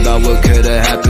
about what could've happened.